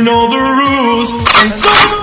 you know the rules. And so